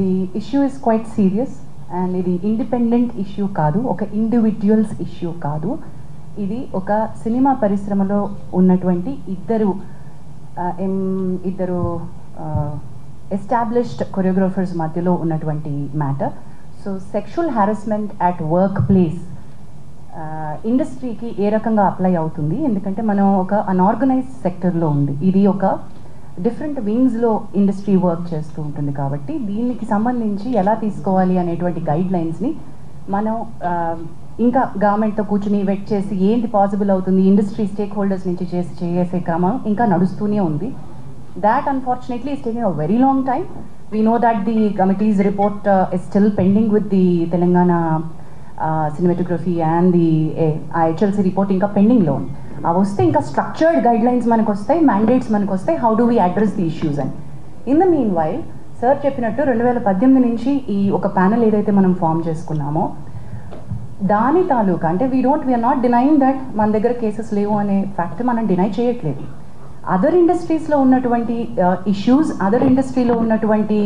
The issue is quite serious and ఇది independent issue కాదు ఒక ఇండివిజువల్స్ ఇష్యూ కాదు. ఇది ఒక సినిమా పరిశ్రమలో ఉన్నటువంటి ఇద్దరు ఎం- ఇద్దరు ఎస్టాబ్లిష్డ్ కొరియోగ్రాఫర్స్ మధ్యలో ఉన్నటువంటి matter so sexual harassment at work place ఇండస్ట్రీకి ఏ రకంగా అప్లై అవుతుంది? ఎందుకంటే మనం ఒక అన్ఆర్గనైజ్డ్ సెక్టర్లో ఉంది. ఇది ఒక డిఫరెంట్ వింగ్స్లో ఇండస్ట్రీ వర్క్ చేస్తూ ఉంటుంది కాబట్టి దీనికి సంబంధించి ఎలా తీసుకోవాలి అనేటువంటి గైడ్ లైన్స్ని మనం ఇంకా గవర్నమెంట్తో కూర్చుని వెట్ చేసి ఏంటి పాసిబుల్ అవుతుంది ఇండస్ట్రీ స్టేక్ హోల్డర్స్ నుంచి చేసి చేసే క్రమం ఇంకా నడుస్తూనే ఉంది. That unfortunately is taking a very long time we know that the committee's report is still pending with the Telangana cinematography and the uh HLC report eh, ఇంకా పెండింగ్లో ఉంది అవి వస్తే ఇంకా స్ట్రక్చర్డ్ గైడ్ లైన్స్ మనకు వస్తాయి మ్యాండేట్స్ మనకు వస్తాయి how do we address the issues అని. In the meanwhile sir చెప్పినట్టు రెండు వేల పద్దెనిమిది నుంచి ఈ ఒక ప్యానల్ ఏదైతే మనం ఫామ్ చేసుకున్నామో దాని తాలూకా అంటే we don't we're not denying that మన దగ్గర కేసెస్ లేవు అనే ఫ్యాక్ట్ మనం డినై చేయట్లేదు. అదర్ ఇండస్ట్రీస్లో ఉన్నటువంటి ఇష్యూస్ అదర్ ఇండస్ట్రీలో ఉన్నటువంటి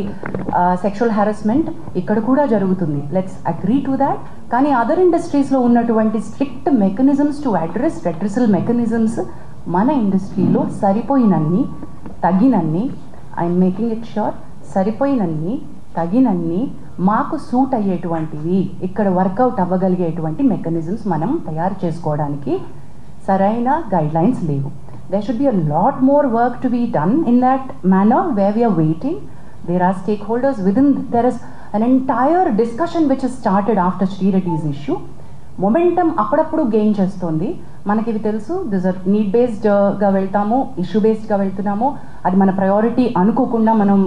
సెక్షువల్ హారాస్మెంట్ ఇక్కడ కూడా జరుగుతుంది. లెట్స్ అగ్రీ టు దాట్ కానీ అదర్ ఇండస్ట్రీస్లో ఉన్నటువంటి strict mechanisms to address redressal mechanisms మన ఇండస్ట్రీలో సరిపోయినన్ని తగినన్ని ఐఎమ్ మేకింగ్ ఇట్ షూర్ సరిపోయినన్ని తగినన్ని మాకు సూట్ అయ్యేటువంటివి ఇక్కడ వర్కౌట్ అవ్వగలిగేటువంటి మెకానిజమ్స్ మనం తయారు చేసుకోవడానికి సరైన గైడ్లైన్స్ లేవు. There should be a lot more work to be done in that manner where we are waiting. There are stakeholders within, there is an entire discussion which has started after Sri Reddy's issue. Momentum అప్పుడప్పుడు gain చేస్తుంది మనకి ఇవి తెలుసు this are need బేస్డ్గా వెళ్తాము issue బేస్డ్గా వెళ్తున్నాము అది మన priority అనుకోకుండా మనం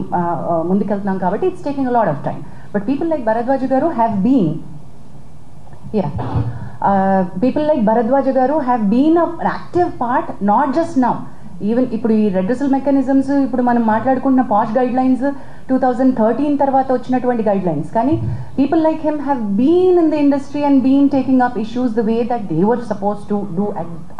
ముందుకెళ్తున్నాం కాబట్టి it's taking a lot of time but people like Bharadwaj గారు have been yeah people like Bharadwaja గారు have been been a, an active part even ఇప్పుడు ఈ రెడ్రసల్ మెకానిజమ్స్ ఇప్పుడు మనం మాట్లాడుకుంటున్న POSH guidelines two thousand thirteen తర్వాత వచ్చినటువంటి guidelines కానీ people like him have been in the industry and been taking up issues the way that they were supposed to do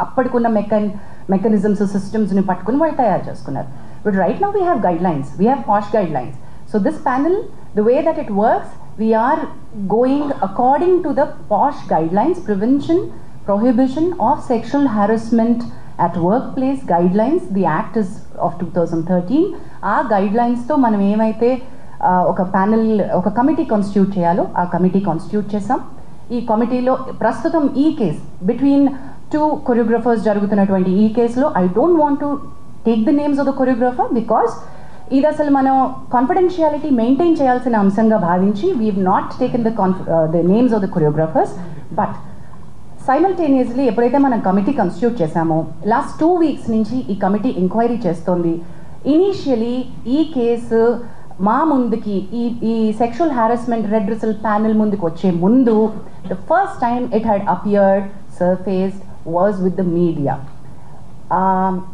అప్పటికున్న MECON mechanisms సిస్టమ్స్ని పట్టుకుని వాళ్ళు తయారు చేసుకున్నారు. But right now we have guidelines we have POSH guidelines so this panel the way that it works we are going according to the POSH guidelines, prevention, prohibition of sexual harassment at workplace guidelines. The act is of 2013. ఆ గైడ్లైన్స్తో మనం ఏమైతే ఒక panel ఒక committee constitute చేయాలో ఆ committee constitute చేసాం ఈ కమిటీలో ప్రస్తుతం ఈ కేస్ బిట్వీన్ టూ కొరియోగ్రఫర్స్ జరుగుతున్నటువంటి ఈ కేసులో I don't want to take the names of the choreographer because ఇది అసలు మనం కాన్ఫిడెన్షియాలిటీ మెయింటైన్ చేయాల్సిన అంశంగా భావించి we not taken the conf the names of the choreographers but simultaneously ఎప్పుడైతే మనం కమిటీ కన్స్టిట్యూట్ చేశామో లాస్ట్ టూ వీక్స్ నుంచి ఈ కమిటీ ఎంక్వైరీ చేస్తోంది. ఇనీషియలీ ఈ కేసు మా ముందుకి ఈ ఈ sexual harassment redressal panel ముందుకు వచ్చే ముందు the first time it had appeared surfaced was with the media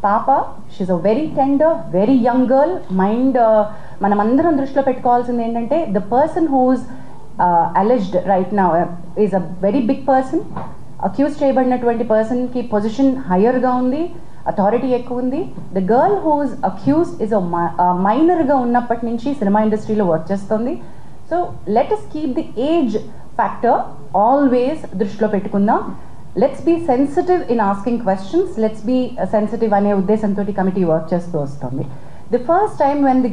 పాప she's a very tender very young girl mind మనమందరం దృష్టిలో పెట్టుకోవాల్సింది ఏంటంటే the person who's alleged right నా is a very big person accuse చేయబడినటువంటి పర్సన్కి పొజిషన్ హయ్యర్గా ఉంది అథారిటీ ఎక్కువ ఉంది. The girl who's accuse is మైనర్గా ఉన్నప్పటి నుంచి సినిమా ఇండస్ట్రీలో వర్క్ చేస్తుంది. So let us keep the age factor always దృష్టిలో పెట్టుకుందాం. Let's be sensitive in asking questions let's be sensitive అనే ఉద్దేశంతో కమిటీ వర్క్ చేస్తూ వస్తుంది. The first time when the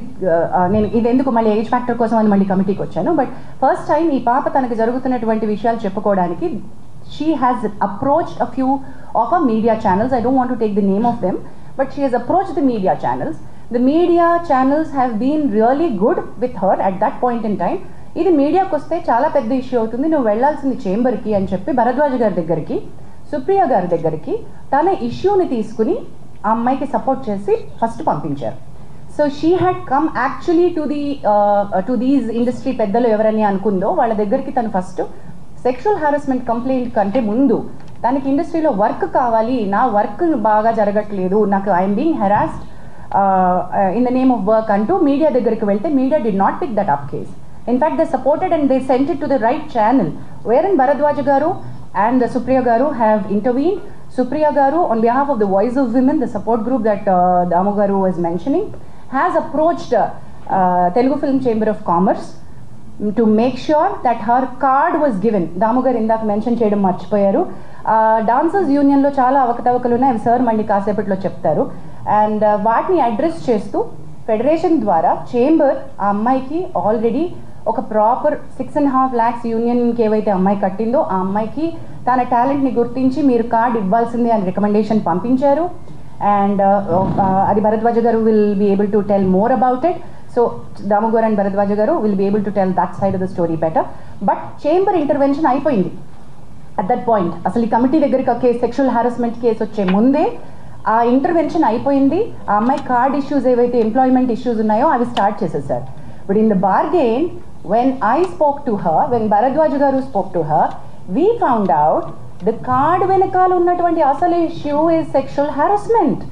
నేను ఇది ఎందుకు మళ్ళీ ఏజ్ ఫ్యాక్టర్ కోసం అని మళ్ళీ కమిటీకి వచ్చాను బట్ ఫస్ట్ టైం ఈ పాప తనకు జరుగుతున్నటువంటి విషయాలు చెప్పుకోవడానికి she has approach a few of a media channels I don't want to take the name of them but she has approach the media channels the media channels have been really good with her at that point in time ఇది మీడియాకు వస్తే చాలా పెద్ద issue అవుతుంది. నువ్వు వెళ్ళాల్సింది చేంబర్కి అని చెప్పి భరద్వాజ్ గారి దగ్గరికి సుప్రియ గారి దగ్గరికి తన ఇష్యూని తీసుకుని ఆ అమ్మాయికి సపోర్ట్ చేసి ఫస్ట్ పంపించారు. So she had come actually to the to these industry పెద్దలు ఎవరని అనుకుందో వాళ్ళ దగ్గరికి తను ఫస్ట్ సెక్షువల్ హారాస్మెంట్ కంప్లైంట్ కంటే ముందు తనకి ఇండస్ట్రీలో వర్క్ కావాలి నా వర్క్ బాగా జరగట్లేదు నాకు I'm being harassed in the name of work అంటూ మీడియా దగ్గరికి వెళ్తే media did not pick that up case in fact the supported and they sent to the right channel where and Bharadwaj garu and the Supriya garu have intervene Supriya garu on behalf of the voice of women the support group that Damu garu was mentioning has approached Telugu film chamber of commerce to make sure that her card was given Damu garu ఇందాక mention చేయడం మర్చిపోయారు dancers యూనియన్లో చాలా అవకతవకలు ఉన్నాయి అవి sir మళ్ళీ కాసేపట్లో చెప్తారు అండ్ వాటిని అడ్రస్ చేస్తూ ఫెడరేషన్ ద్వారా చేంబర్ ఆ అమ్మాయికి ఆల్రెడీ ఒక proper six and half lakhs యూనియన్కి ఏవైతే అమ్మాయి కట్టిందో ఆ అమ్మాయికి తన టాలెంట్ని గుర్తించి మీరు కార్డ్ ఇవ్వాల్సిందే అని రికమెండేషన్ పంపించారు. అండ్ uh, uh, అది Bharadwaj garu will be able to tell more about it so Damodar and Bharadwaj garu will be able to tell that side of the story better but chamber intervention అయిపోయింది. At that point అసలు ఈ committee దగ్గరికి case sexual harassment case వచ్చే ముందే ఆ intervention అయిపోయింది. ఆ అమ్మాయి కార్డ్ ఇష్యూస్ ఏవైతే ఎంప్లాయ్మెంట్ ఇష్యూస్ ఉన్నాయో అవి స్టార్ట్ చేసేసారు. But in the bargain when I spoke to her when Bharadwaj గారు spoke to her we found out the card వెనకాల ఉన్నటువంటి అసలు issue is sexual harassment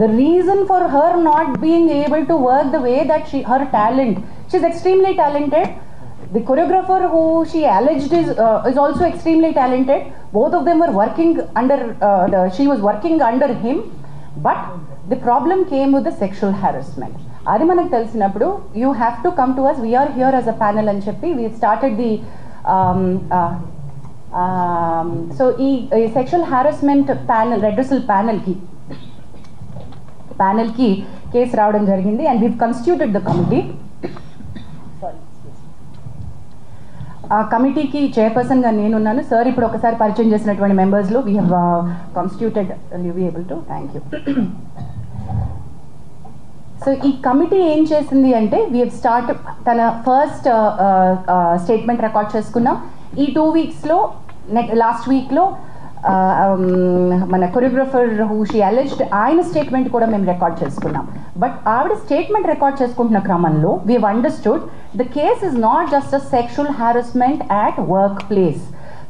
the reason for her not being able to work the way that she her talent she's extremely talented the choreographer who she alleged is uh, is also extremely talented both of them were working under uh, the, she was working under him but the problem came with the sexual harassment అది మనకు తెలిసినప్పుడు you have to come to us we're here as a panel అని చెప్పి we started the so ఈ sexual harassment panel redressal ప్యానల్కి ప్యానెల్కి case రావడం జరిగింది and we constituted the committee ఆ కమిటీకి చైర్పర్సన్గా నేనున్నాను. సార్ ఇప్పుడు ఒకసారి పరిచయం చేసినటువంటి మెంబర్స్లో we have constituted you be able to thank you so ఈ కమిటీ ఏం చేసింది అంటే వీ స్టార్ట్ తన ఫస్ట్ స్టేట్మెంట్ రికార్డ్ చేసుకున్నాం. ఈ టూ వీక్స్లో నెక్ లాస్ట్ వీక్లో మన choreographer who she she alleged ఆయన స్టేట్మెంట్ కూడా మేము రికార్డ్ చేసుకున్నాం. బట్ ఆవిడ స్టేట్మెంట్ రికార్డ్ చేసుకుంటున్న క్రమంలో we understood the case is not just a sexual harassment at work place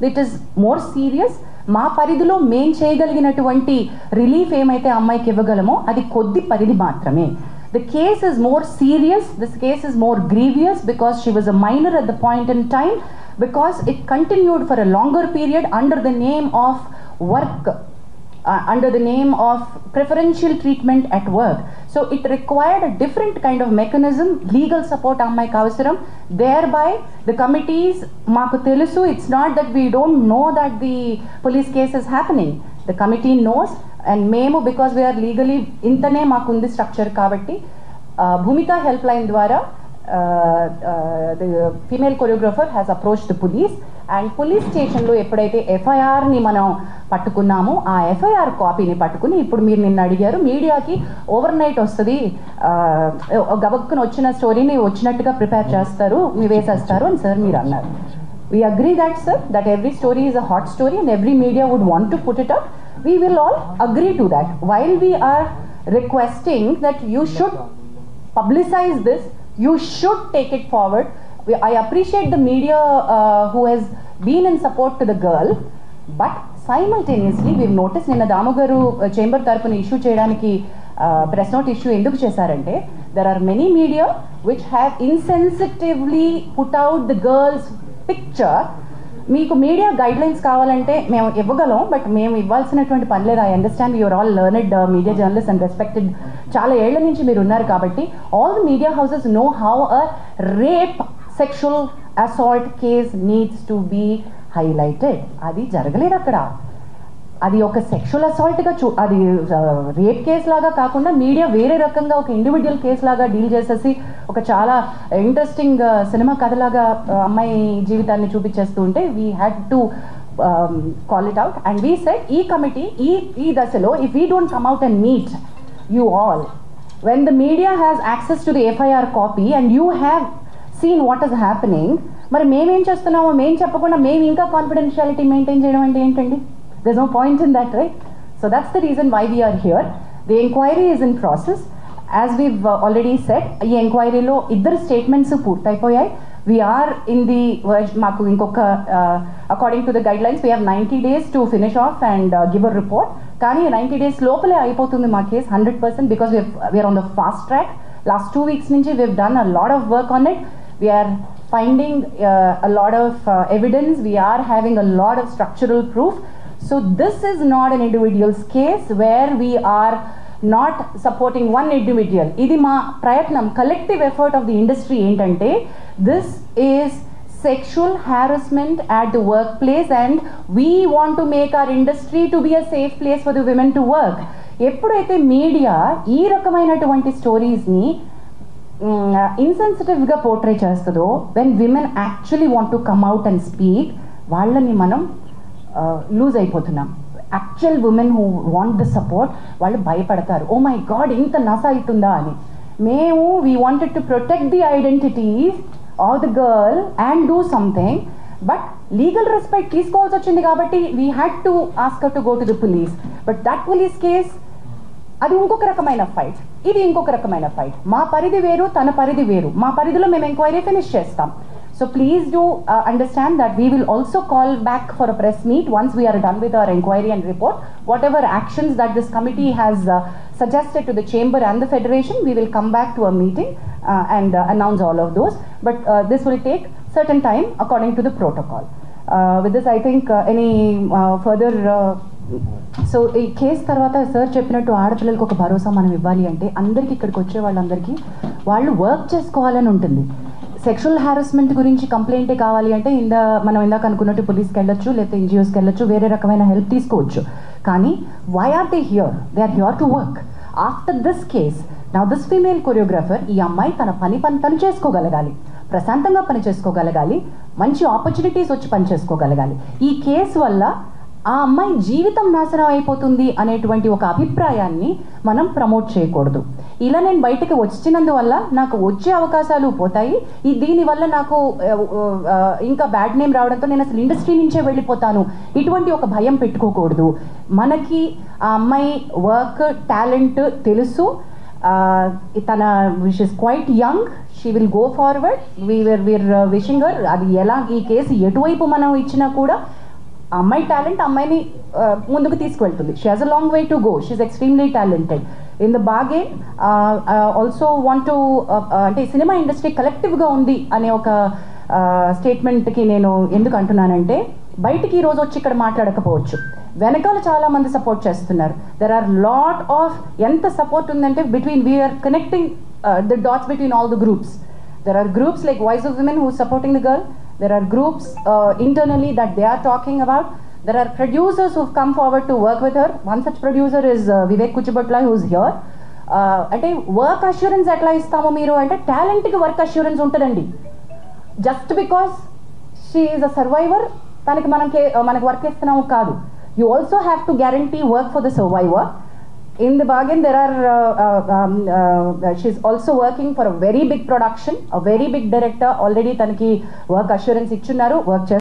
it is more serious మా పరిధిలో మేం చేయగలిగినటువంటి రిలీఫ్ ఏమైతే అమ్మాయికి ఇవ్వగలమో అది కొద్ది పరిధి మాత్రమే. The case is more serious, this case is more grievous because she was a minor at the point in time, because it continued for a longer period under the name of work, uh, under the name of preferential treatment at work. So it required a different kind of mechanism, legal support Ammai Kavasuram. Thereby, the committees, Maku it's not that we don't know that the police case is happening. The committee knows and మేము because we're legally ఇంతనే మాకు ఉంది structure కాబట్టి భూమిత help line ద్వారా female choreographer has approach the police and police స్టేషన్లో ఎప్పుడైతే ఎఫ్ఐఆర్ని మనం పట్టుకున్నామో ఆ ఎఫ్ఐఆర్ కాపీని పట్టుకుని ఇప్పుడు మీరు నిన్న అడిగారు మీడియాకి ఓవర్ నైట్ వస్తుంది గబక్కున వచ్చిన స్టోరీని వచ్చినట్టుగా ప్రిపేర్ చేస్తారు వేసేస్తారు అని సార్ మీరు అన్నారు. We agree that sir that every story is a hot story and every media would want to put it up we will all agree to that while we are requesting that you should publicize this you should take it forward we, i appreciate the media uh, who has been in support to the girl but simultaneously we've notice నిన్న దామగారు chamber తరపున issue చేయడానికి press note issue ఎందుకు చేశారంటే there are many media which have insensitively put out the girl's picture మీకు media guide lines కావాలంటే మేము ఇవ్వగలం బట్ మేము ఇవ్వాల్సినటువంటి పని లేదు. I understand your all learned media journalist and respected చాలా ఏళ్ళ నుంచి మీరు ఉన్నారు కాబట్టి all the media houses know how a rape sexual assault case needs to be highlighted అది జరగలేదు అక్కడ. అది ఒక సెక్షువల్ అసాల్ట్గా చూ అది uh, రేప్ కేసు లాగా కాకుండా మీడియా వేరే రకంగా ఒక ఇండివిజువల్ కేసు లాగా డీల్ చేసేసి ఒక చాలా ఇంట్రెస్టింగ్ సినిమా కథలాగా అమ్మాయి జీవితాన్ని చూపించేస్తూ ఉంటే we had to call it out and we set ఈ కమిటీ ఈ ఈ దశలో if we don't come out and meet you all when the media has access to the FIR copy and you have seen what is happening మరి మేమేం చేస్తున్నామో మేము చెప్పకుండా మేము ఇంకా కాన్ఫిడెన్షియాలిటీ మెయింటైన్ చేయడం అంటే ఏంటండి? This no point in that right so that's the reason why we are here the enquiry is in process process as we've uh, already said ఈ ఎంక్వైరీలో ఇద్దరు స్టేట్మెంట్స్ పూర్తయిపోయాయి. వీఆర్ ఇన్ ది మాకు ఇంకొక according to the guide lines we have ninety days to finish off and give a report కానీ ninety days లోపలే అయిపోతుంది మా case hundred percent because we're on the fast track last two weeks నుంచి we've done a lot of work on it we are finding uh, a lot of uh, evidence. We are having a lot of structural proof. So this is not an individual's not supporting one individual ఇది మా ప్రయత్నం collective effort of the industry ఏంటంటే this is sexual harassment the work place and we want to make our industry to be a safe place for the women to work ఎప్పుడైతే media ఈ రకమైనటువంటి స్టోరీస్ని ఇన్సెన్సిటివ్గా portray చేస్తుందో when women actually want to come out and speak వాళ్ళని మనం lose అయిపోతున్నాం actual women who want the support వాళ్ళు భయపడతారు. ఓ మై గాడ్ ఇంత నస అవుతుందా? అని. మేము we wanted to protect the identities of the girl and do something but legal respect తీసుకోవాల్సి వచ్చింది కాబట్టి we had to ask or to go to the police but that police case అది ఇంకొక రకమైన ఫైట్ ఇది ఇంకొక రకమైన ఫైట్ మా పరిధి వేరు తన పరిధి వేరు. మా పరిధిలో మేము ఎంక్వైరీ ఫినిష్ చేస్తాం. So please do understand that we will also call back for a press meet once we're done with our enquiry and report whatever actions that this committee has suggested to the chamber and the federation we will come back to a meeting uh, and uh, announce all of those but uh, this will take certain time according to the protocol uh, with this i think uh, any uh, further uh, so ఈ case తర్వాత sir చెప్పినట్టు ఆడపిల్లలకు ఒక భరోసా మనం ఇవ్వాలి అంటే అందరికీ ఇక్కడికి వచ్చే వాళ్ళందరికీ వాళ్ళు వర్క్ చేసుకోవాలని ఉంటుంది సెక్షువల్ హారాస్మెంట్ గురించి కంప్లైంటే కావాలి అంటే ఇందా మనం ఇందాక అనుకున్నట్టు పోలీస్కి వెళ్ళొచ్చు లేకపోతే ఎన్జిఓస్కి వెళ్ళొచ్చు వేరే రకమైన హెల్ప్ తీసుకోవచ్చు. కానీ why are they here they are here to work after this case నా దిస్ ఫీమేల్ కొరియోగ్రాఫర్ ఈ అమ్మాయి తన పని పని తను చేసుకోగలగాలి. ప్రశాంతంగా పని చేసుకోగలగాలి. మంచి ఆపర్చునిటీస్ వచ్చి పని చేసుకోగలగాలి. ఈ కేసు వల్ల ఆ అమ్మాయి జీవితం నాశనం అయిపోతుంది అనేటువంటి ఒక అభిప్రాయాన్ని మనం ప్రమోట్ చేయకూడదు. ఇలా నేను బయటకు వచ్చినందువల్ల నాకు వచ్చే అవకాశాలు పోతాయి. ఈ దీనివల్ల నాకు ఇంకా బ్యాడ్ నేమ్ రావడంతో నేను అసలు ఇండస్ట్రీ నుంచే వెళ్ళిపోతాను. ఇటువంటి ఒక భయం పెట్టుకోకూడదు. మనకి ఆ అమ్మాయి వర్క్ టాలెంట్ తెలుసు. తన wish is quite young she will go forward we're were wishing her అది ఎలా ఈ కేసు ఎటువైపు మనం ఇచ్చినా కూడా అమ్మాయి టాలెంట్ అమ్మాయిని ముందుకు తీసుకువెళ్తుంది she has a long way to go she's extremely talented in the bargain also want to అంటే సినిమా ఇండస్ట్రీ కలెక్టివ్గా ఉంది అనే ఒక uh, స్టేట్మెంట్కి నేను ఎందుకు అంటున్నానంటే బయటికి ఈరోజు రోజు వచ్చి ఇక్కడ మాట్లాడకపోవచ్చు. వెనకాల చాలా మంది సపోర్ట్ చేస్తున్నారు. దెర్ ఆర్ లాట్ ఆఫ్ ఎంత సపోర్ట్ ఉందంటే between we're connecting the dots between all the groups there are groups like voice of women who supporting the girl there are groups internally that they are talking about there are producers who've come forward to work with her one such producer is uh, vivek kuchibatla who's here uh, అంటే work assurance ఎట్లా ఇస్తామో మీరు అంటే టాలెంట్కి work assurance ఉంటుందండి just because she is a survivor తనకి మనం కే- వర్క్ ఇస్తున్నాము కాదు you also have to guarantee work for the survivor in the bargain there are uh, uh, um, uh, she's also working for a very big production a very big director already తనకి work assurance ఇచ్చున్నారు work